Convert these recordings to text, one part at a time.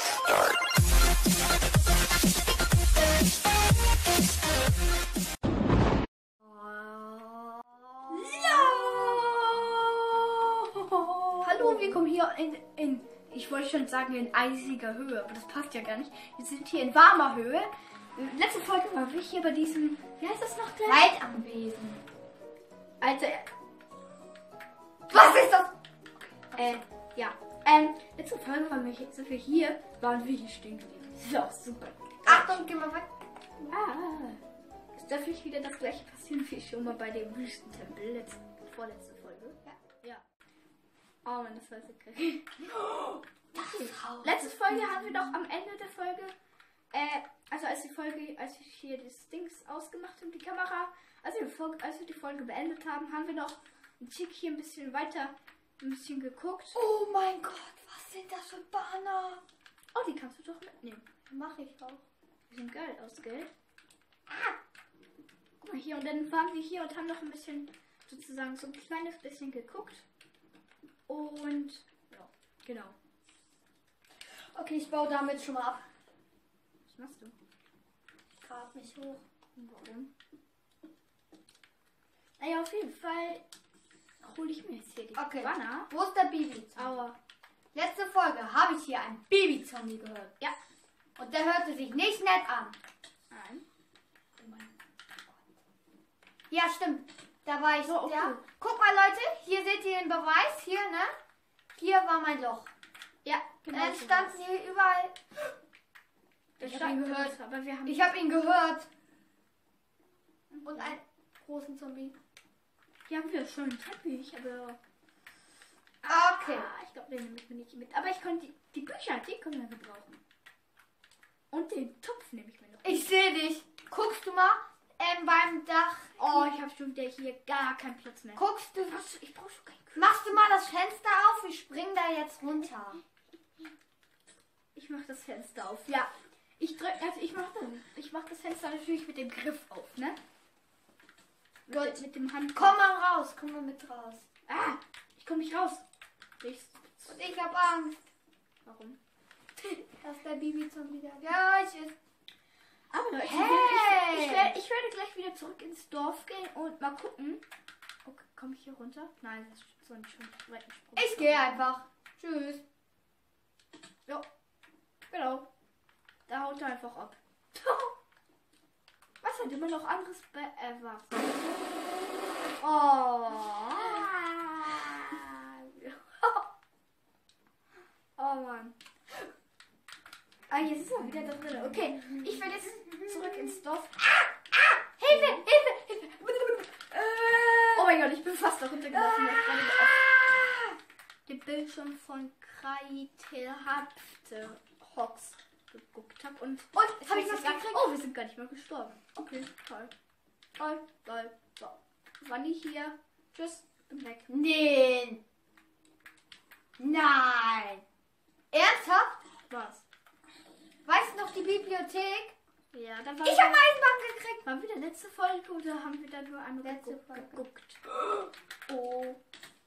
Press start. Hallo, wir kommen hier in, in, ich wollte schon sagen in eisiger Höhe, aber das passt ja gar nicht. Wir sind hier in warmer Höhe. Letzte Folge war ich hier bei diesem, wie heißt das noch gleich? Waldanwesen. Alter, Was ist das? äh, ja. Ähm, letzte Folge waren wir, hier- sind wir hier, waren wir hier stehen geblieben. Das ist auch super. Achtung, geh mal weg. Ah, es darf nicht wieder das gleiche passieren wie schon mal bei dem Wüstentempel, letzte, vorletzte Folge. Ja. Ja. Oh Mann, das war so kacke. Das Haus. Letzte Folge haben wir doch am Ende der Folge, äh, also als die Folge, als ich hier das Dings ausgemacht habe, die Kamera, als wir, die Folge, als wir die Folge beendet haben, haben wir noch ein Tick hier ein bisschen weiter, ein bisschen geguckt. Oh mein Gott, was sind das für Banner? Oh, die kannst du doch mitnehmen. Mach ich auch. Die sehen geil aus, gell? Guck mal hier, und dann waren wir hier und haben noch ein bisschen, sozusagen so ein kleines bisschen geguckt. Und, ja, genau. Okay, ich baue damit schon mal ab. Was machst du? Ich grab mich hoch. Warum? Naja, auf jeden Fall hole ich mir jetzt hier die Okay. Banner. Wo ist der Baby? Aber Letzte Folge habe ich hier einen Baby-Zombie gehört. ja. Und der hörte sich nicht nett an. Nein. Ja, stimmt. Da war ich. So, okay. ja. Guck mal, Leute, hier seht ihr den Beweis. Hier, ne? Hier war mein Loch. Ja, genau. Dann so standen war's. hier überall. Ich ich hab hab ihn ihn gehört, gehört. aber wir haben. Ich habe ihn gehört. Und einen großen Zombie. Hier haben wir schon einen Teppich, aber. Okay. Ah, ich glaube, den nehme ich mir nicht mit. Aber ich konnte die, die Bücher, die können wir gebrauchen. Und den Topf nehme ich mir noch. Ich sehe dich. Guckst du mal ähm, beim Dach. Oh, ich habe schon wieder hier gar keinen Platz mehr. Guckst du. Was? Ich brauche schon keinen Kühl. Machst du mal das Fenster auf? Ich spring da jetzt runter. Ich mache das Fenster auf. Ja. Ich drück, also ich mache das, ich mach das Fenster natürlich mit dem Griff auf, ne? Dem- mit dem Hand. Komm mal raus. Komm mal mit raus. Ah, ich komme nicht raus. Ich, Und ich hab Angst, warum? dass der Bibi-Zombie da gleich ist. Aber Leute, Hey! ich, ich, werde, ich werde gleich wieder zurück ins Dorf gehen und mal gucken. Okay, komme ich hier runter? Nein, das ist so ein schon weiten Sprung. Ich gehe einfach. Tschüss. Ja, genau. Da haut er einfach ab. Hat immer noch anderes bei äh? Oh. oh Mann. Ah, jetzt ist er wieder da drin. Okay, ich will jetzt zurück ins Dorf. Hilfe, Hilfe, Hilfe. Oh mein Gott, ich bin fast da runtergelaufen, auf den Bildschirm von Kreitelhafte Hawks geguckt habe. Und, Und, jetzt hab ich was gekriegt? Oh, wir sind gar nicht mal gestorben. Okay, toll. Toll, toll. So, Wanni hier. Tschüss, bin weg. Nein. Nein. Ernsthaft? Was? Weißt du noch die Bibliothek? Ja, da war Ich habe Eisenbahn gekriegt. Waren wir der letzte Folge oder haben wir da nur einmal Letzte geguckt? Folge. geguckt? Oh.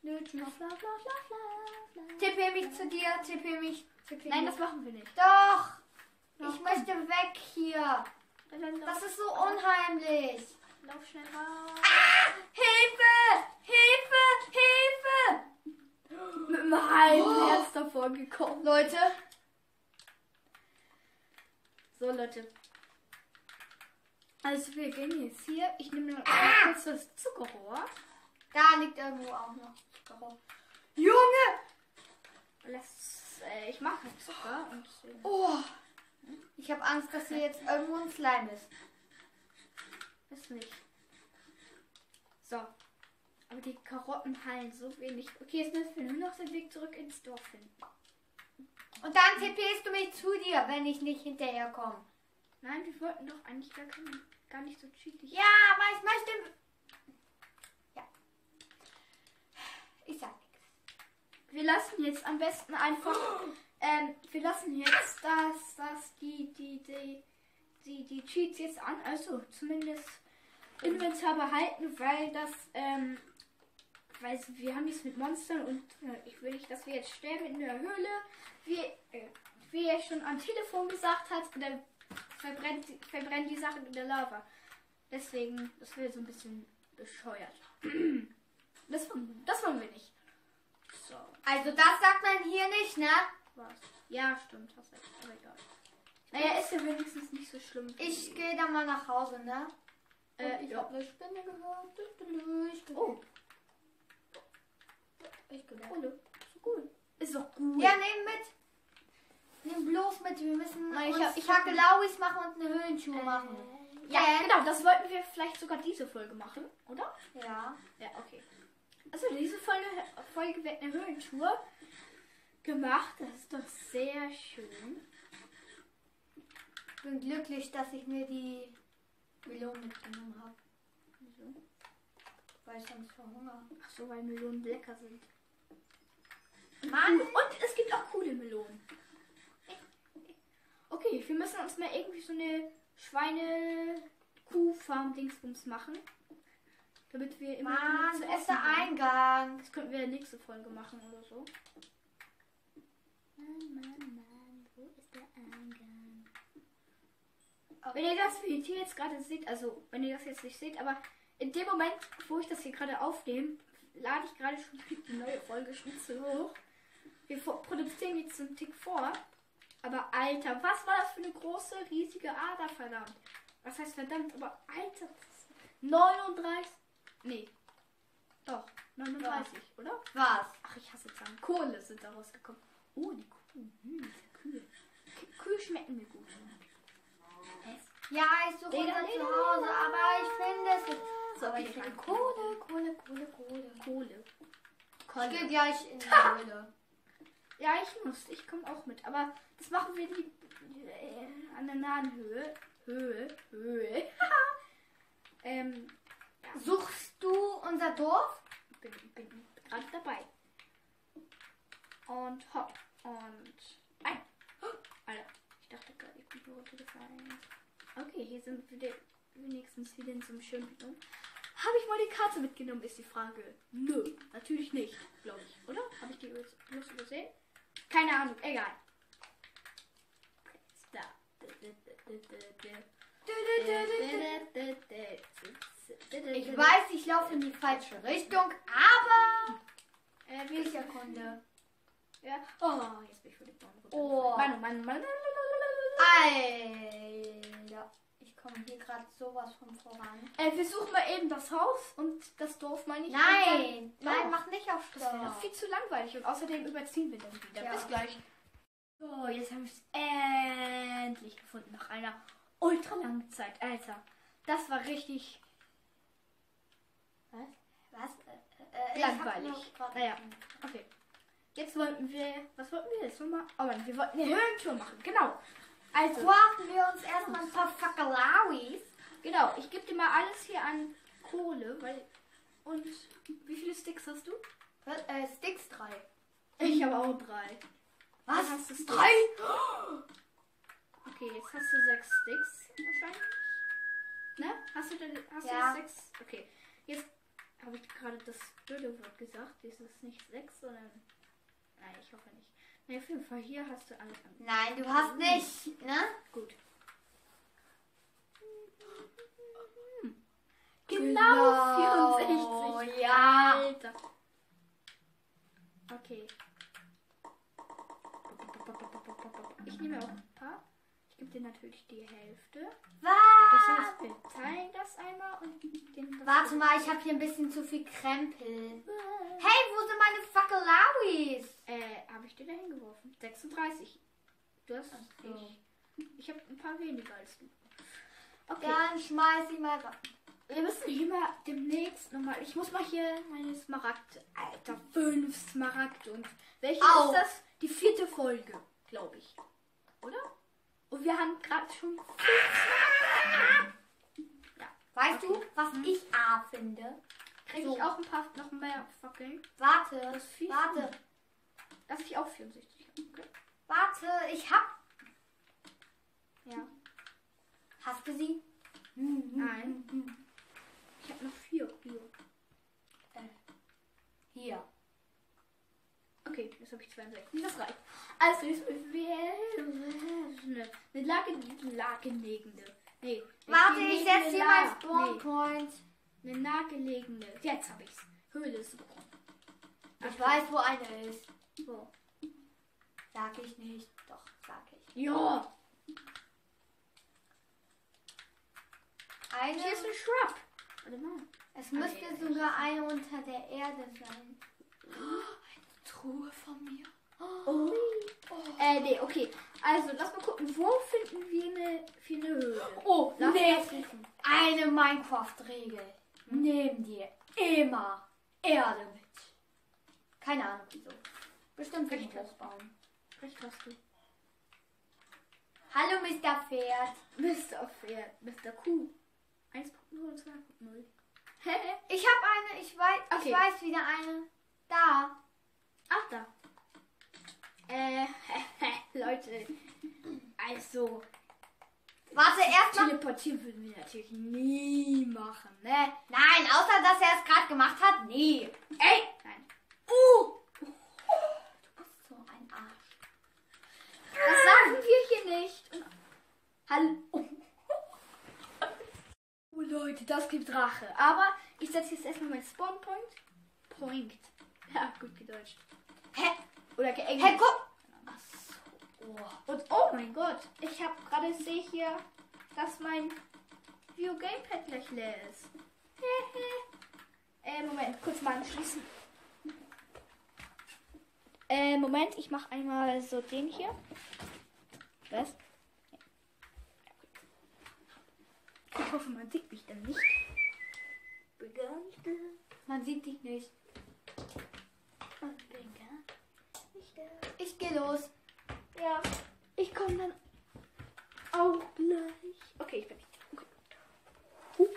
Nö. Bla, bla, bla, bla, bla. Tippe mich zu dir, tippe mich zu. Nein, das machen wir nicht. Doch. Ich möchte weg hier. Das ist so unheimlich. lauf schnell raus. Hilfe! Hilfe! Hilfe! Mit einem halben Oh. Herz davor gekommen. Leute, So, Leute. Also, wir gehen jetzt hier. Ich nehme noch Ah. kurz das Zuckerrohr. da liegt irgendwo auch noch Zucker. Junge! Lass, äh, ich mag keinen Zucker. Und deswegen. Oh. Ich habe Angst, dass hier jetzt irgendwo ein Slime ist. Ist nicht. So. Aber die Karotten heilen so wenig. Okay, jetzt müssen wir nur noch den Weg zurück ins Dorf finden. Und dann tippst du mich zu dir, wenn ich nicht hinterherkomme. Nein, wir wollten doch eigentlich gar, kein, gar nicht so cheatig. Ja, aber ich möchte. Ja. Ich sag nichts. Wir lassen jetzt am besten einfach. Ähm, wir lassen jetzt das, das, die, die, die, Cheats jetzt an. Also zumindest Inventar behalten, weil das, ähm, weil wir haben nichts mit Monstern und äh, ich will nicht, dass wir jetzt sterben in der Höhle. Wir, äh, wie er schon am Telefon gesagt hat, dann verbrennt, verbrennt die Sachen in der Lava. Deswegen, das wäre so ein bisschen bescheuert. Das, das wollen wir nicht. So, Also das sagt man hier nicht, ne? was? Ja, stimmt, hast recht, aber egal. Naja, ist ja wenigstens nicht so schlimm. Ich gehe dann mal nach Hause, ne? äh, ich ja. habe eine Spinne gehört. Ich gehe. Oh, Ich gehe. Kohle. Ist doch cool. Ist doch gut. Ja, nehm mit. Nimm bloß mit. Wir müssen Nein, ich uns hab- ich Takelauis machen und eine Höhenschuhe Äh, machen. Ja, Denn- genau, das wollten wir vielleicht sogar diese Folge machen, oder? Ja. Ja, okay. Also diese Folge, Folge wird eine Höhentour gemacht. Das ist doch sehr schön. Ich bin glücklich, dass ich mir die Melone mitgenommen habe. Wieso? Weil ich sonst verhungere. Ach so, weil Melonen lecker sind. Mann! Und es gibt auch coole Melonen. Okay, wir müssen uns mal irgendwie so eine Schweine-Kuh-Farm-Dingsbums machen. Damit wir immer Mann, zu essen der. Eingang? Das könnten wir nächste Folge machen oder so. Mann, Mann, Mann, wo ist der Eingang? Wenn ihr das Video jetzt gerade seht, also wenn ihr das jetzt nicht seht, aber in dem Moment, wo ich das hier gerade aufnehme, lade ich gerade schon die neue Folge Schnitzel hoch. Wir produzieren jetzt einen Tick vor. Aber Alter, was war das für eine große, riesige Ader, verdammt. Was heißt verdammt, aber Alter, das ist 39. Nee. Doch, 39, oder? Was? Ach, ich hasse Zahlen. Kohle sind da rausgekommen. Oh, die Kuh. Hm, Kühe. Kühe schmecken mir gut. Ja, ich suche unser Zuhause, aber ich finde es nicht. So, aber ich finde fine. Kohle, Kohle, Kohle, Kohle. Kohle. Ich gehe gleich in die Höhle. Ja, ich muss. Ich komme auch mit. Aber das machen wir die, äh, an der nahen Höhe. Höhe. Höhe. ähm, Suchst du unser Dorf? bin, bin gerade dabei. Und hopp. Und ein. Alter, ich dachte gerade, ich bin runtergefallen. Okay, hier sind wir wenigstens wieder in so einem schönen Bildung. Habe ich mal die Karte mitgenommen, ist die Frage. Nö, natürlich nicht, glaube ich. Oder? Habe ich die bloß übersehen? Keine Ahnung, egal. Da. Ich weiß, ich laufe in die falsche Richtung, aber Äh, wir ich erkunde. Ja. Oh, jetzt bin ich von den Baum runter. Oh. Mann, oh Mann, Mann. Alter, ich komme hier gerade sowas von voran. Äh, wir suchen mal eben das Haus und das Dorf mal nicht. Nein, Doch. nein, mach nicht auf Das wäre doch Stopp. viel zu langweilig und außerdem überziehen wir dann wieder. Ja. Bis gleich. So, jetzt habe ich es endlich gefunden nach einer ultra langen Zeit. Alter, das war richtig was? Was? Äh, äh, langweilig. Naja, okay. Jetzt wollten wir, was wollten wir jetzt nochmal? Oh Mann, wir wollten eine Höhentour machen. Genau. Also, Brauchen wir uns erstmal ein paar Fakalawis. Genau, ich gebe dir mal alles hier an Kohle, weil. Und wie viele Sticks hast du? Äh, Sticks 3. Ich habe auch drei. Was? Dann hast du Sticks. Drei? Okay, jetzt hast du sechs Sticks wahrscheinlich. Ne? Hast du denn hast Ja. du sechs? Okay. Jetzt habe ich gerade das blöde Wort gesagt. Das ist nicht sechs, sondern. Nein, ich hoffe nicht. Na, auf jeden Fall, hier hast du alles an. Nein, du hast nicht, ne? Gut. Genau, 64. ja. Alter. Okay. Ich nehme auch ein paar. Ich gebe dir natürlich die Hälfte. Das Was? heißt, wir teilen das einmal und den das Warte mal, ich habe hier ein bisschen zu viel Krempel. Hey, wo sind meine Fakalawis? Äh, habe ich dir da hingeworfen? 36. Du hast so. ich. Ich habe ein paar weniger als du. Okay. Dann schmeiß ich mal rein. Wir müssen hier mal demnächst nochmal. Ich muss mal hier meine Smaragde. Alter, fünf Smaragde. Und welche Au. ist das? Die vierte Folge, glaube ich. Oder? Und wir haben gerade schon Smaragde. Ja. Weißt Okay. du, was ich A finde? Kriege So. ich auch ein paar noch mehr Fackeln? Warte, Das ist viel warte, Dass ich auch 64 habe. Okay. warte, ich hab. Ja. Hast du sie? Nein. Ich habe noch vier. Hier. Hier. Okay, jetzt habe ich 62. Das reicht. Also ist eine, eine Lage, lagelegende. Nee. Warte, ich setze hier mein La- Spawn Point. Nee, eine nahegelegene. Jetzt habe ich's. Höhle ist gebrochen. Ich weiß, wo eine ist. Wo? Sag ich nicht. Doch, sag ich. Ja. Eine. Hier ist ein Shrub. Warte mal. Es müsste sogar eine unter der Erde sein. Eine Truhe von mir. Oh. Äh, nee, okay. Also, lass mal gucken. Wo finden wir eine, für eine Höhle? Oh, Lass nee. Eine Minecraft-Regel. Nimm dir immer Erde mit. Keine Ahnung wieso. Bestimmt für den? Hochbaum. Recht hast du. Hallo, Mr. Pferd. Mr. Pferd. Mr. Kuh. 1.0 und 2.0. Hä? Ich habe eine, ich weiß, Okay. ich weiß wieder eine. Da. Ach, da. Äh, Leute. Also, Warte, erstmal. teleportieren würden wir natürlich nie machen, ne? Nein, außer dass er es gerade gemacht hat. Nee. Ey! Nein. Uh! Du bist so ein Arsch. Das sagen wir hier nicht. Hallo. Oh Leute, das gibt Rache. Aber ich setze jetzt erstmal meinen Spawn Point. Point. Ja, gut gedeutscht. Hä? Oder geenglischt. Hey, guck. Oh. Und oh mein Gott, ich habe gerade sehe hier, dass mein View Gamepad gleich leer ist. äh, Moment, kurz mal anschließen. Äh, Moment, ich mache einmal so den hier. Was? Ich hoffe, man sieht mich dann nicht. Man sieht dich nicht. Und bin gar nicht da. Ich gehe los. Ja, ich komme dann auch gleich. Okay, ich bin nicht. Okay.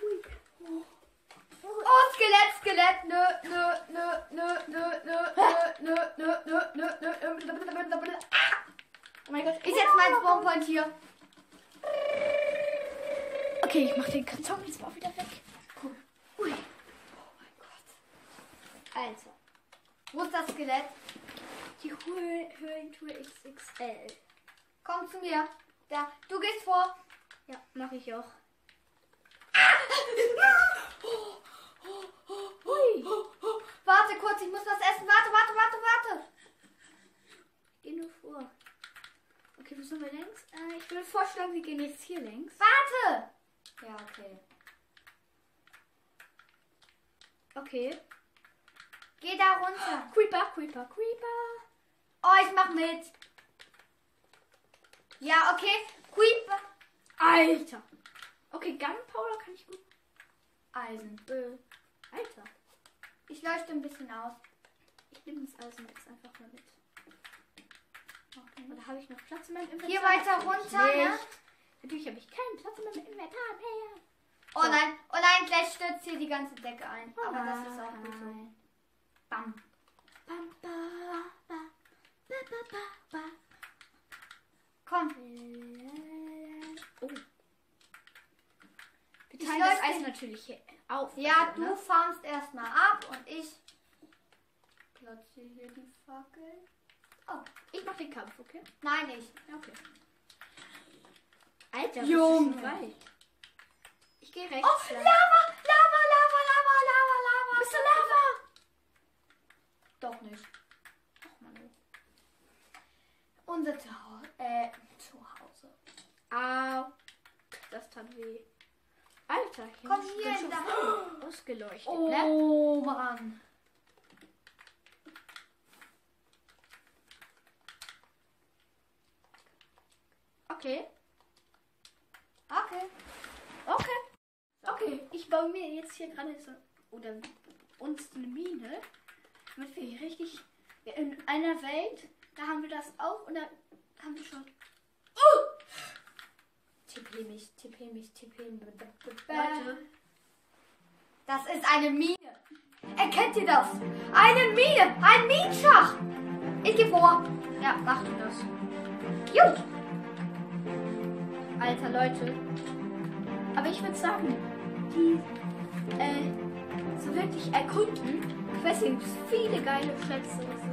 Oh, Skelett, Skelett. Nö, nö, nö, nö, nö, nö, nö, nö, nö, nö, nö, nö, nö, nö. Oh mein Gott. Ich setze meinen Spawnpoint hier. Okay, ich mach den Karton jetzt mal wieder weg. Cool. Ui. Oh mein Gott. Also, Wo ist das Skelett? Die Höhentour XXL. Komm zu mir. Da, du gehst vor. Ja, mache ich auch. Warte kurz, ich muss was essen. Warte, warte, warte, warte. Geh nur vor. Okay, wo sind wir längs? Äh, ich würde vorschlagen, wir gehen jetzt hier längs. Warte. Ja, okay. Okay. Geh da runter. Creeper, Creeper, Creeper. Oh, ich mach mit. Ja, okay. Creeper. Alter. Okay, Gunpowder kann ich gut. Eisen. Äh, Alter. Ich leuchte ein bisschen aus. Ich nehme das Eisen jetzt einfach mal mit. Oder habe ich noch Platz in meinem Inventar? Hier weiter runter, ne? nicht. Natürlich habe ich keinen Platz in meinem Inventar mehr. Oh So. nein, oh nein, gleich stürzt hier die ganze Decke ein. Aber das ist auch gut so. Nein. Bam. Bam, Komm. Oh. Wir teilen das Eis natürlich hier auf. Ja, also, du ne? farmst erstmal ab und ich platziere hier die Fackel. Oh, Ich mach den Kampf, okay? nein, ich. Ja, okay. Alter, Junge. weit. Ich gehe rechts. Oh, lang. Lava, Lava, Lava, Lava, Lava, Lava. Bist du Lava? Doch nicht. Unser Zuhause. Äh, Zuhause. Au. Das tat weh. Alter, hier Komm hier in schön da- ausgeleuchtet, ne? Oh, Mann. Okay. Okay. Okay. Okay, ich baue mir jetzt hier gerade so oder uns eine Mine, damit wir hier richtig in einer Welt, da haben wir das auch und da haben wir schon TP mich, TP mich, TP mich. Leute. Das ist eine Mine. Erkennt ihr das? Eine Mine, ein Minenschacht. Ich gehe vor. Ja, mach du das. Juh. Alter Leute. Aber ich würde sagen, die äh, so wirklich erkunden. Gibt viele geile Schätze.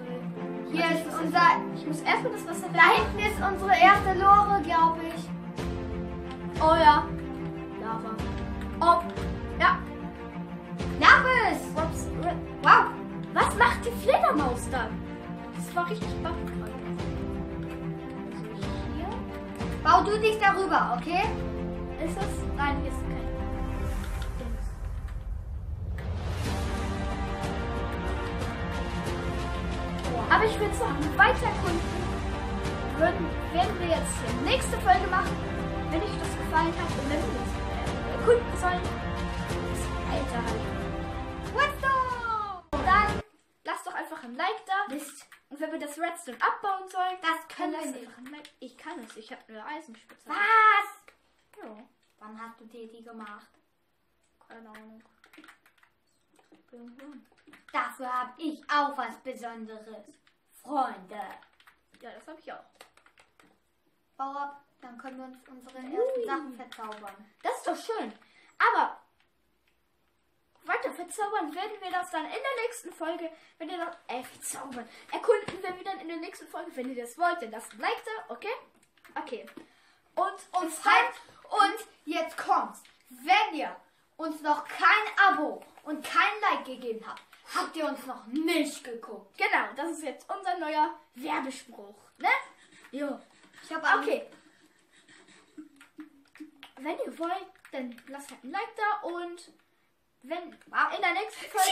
Hier ist unser. Ich muss erstmal das Wasser Da hinten ist unsere erste Lore, glaube ich. Oh ja. Lava. Oh. Ja. Lapis! Ups. Wow! Was macht die Fledermaus dann? Das war richtig baff. Also Bau du dich darüber, okay? ist es. Nein, hier ist Aber ich würde sagen, weiter erkunden würden, werden wir jetzt die nächste Folge machen, wenn euch das gefallen hat und wenn wir das äh, erkunden sollen. Das Alter halt. Redstone! Dann lasst doch einfach ein Like da. Mist. Und wenn wir das Redstone abbauen sollen, Das können wir nicht. Like. Ich kann es, ich habe eine Eisenspitze. Was? Ja, Wann hast du dir die gemacht? keine Ahnung. Dafür habe ich auch was Besonderes. Freunde. Ja, das habe ich auch. Bau ab, dann können wir uns unsere ersten Ui. Sachen verzaubern. Das ist doch schön. Aber weiter verzaubern werden wir das dann in der nächsten Folge, wenn ihr das, äh, verzaubern, erkunden werden wir dann in der nächsten Folge, wenn ihr das wollt, dann lasst ein Like da, okay? Okay. Und uns Halt! halt, Und jetzt kommt's. Wenn ihr uns noch kein Abo und kein Like gegeben habt, habt ihr uns noch nicht geguckt. genau, das ist jetzt unser neuer Werbespruch, ne? Jo. Ich habe Okay. Wenn ihr wollt, dann lasst halt ein Like da und wenn in der nächsten Folge.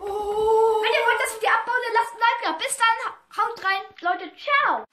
Oh. Wenn ihr wollt, dass ich die abbaue, dann lasst ein Like da. Bis dann, haut rein, Leute, ciao!